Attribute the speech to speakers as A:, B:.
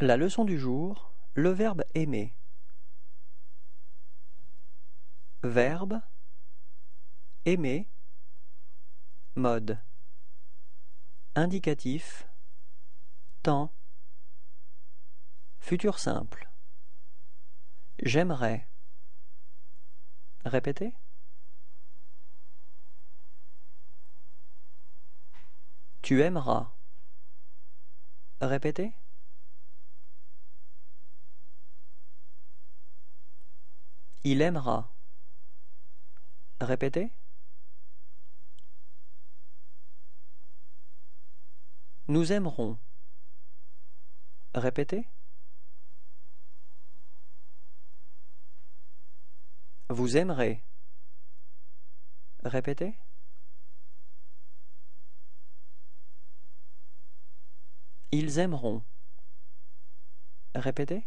A: La leçon du jour, le verbe aimer. Verbe aimer. Mode. Indicatif temps. Futur simple. J'aimerais. Répétez. Tu aimeras. Répétez Il aimera. Répétez. Nous aimerons. Répétez. Vous aimerez. Répétez. Ils aimeront. Répétez.